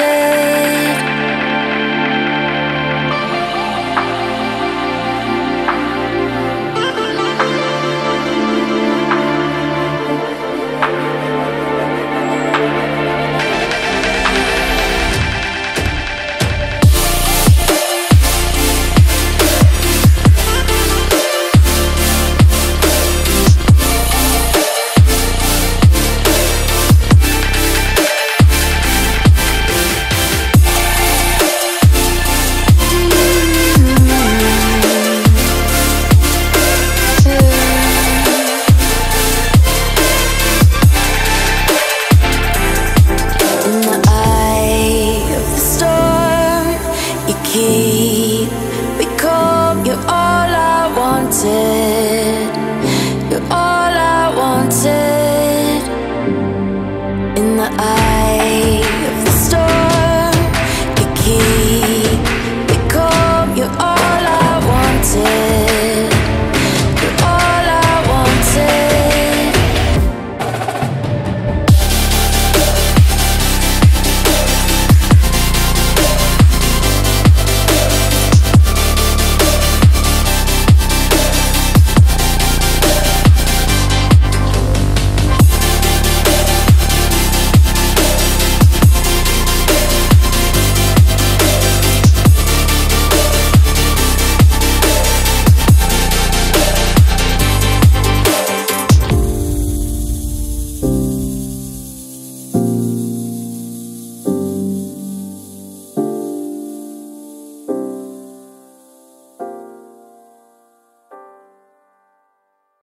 I wanted. You're all I wanted. In the eye